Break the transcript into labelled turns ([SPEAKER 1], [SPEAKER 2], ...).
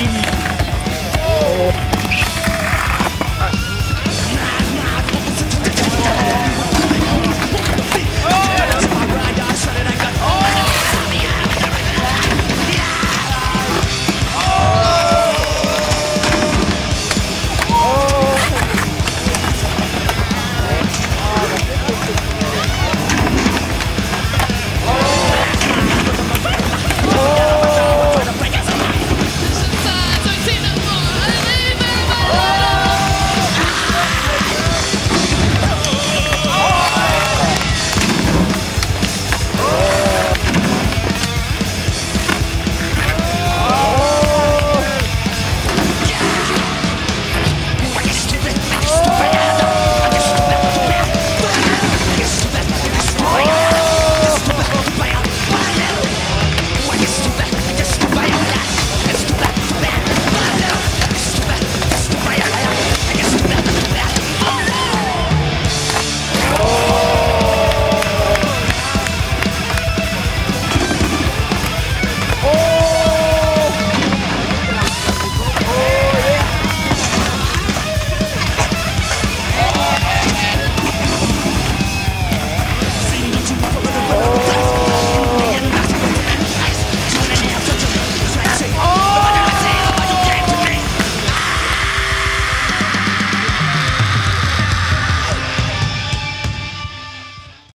[SPEAKER 1] You.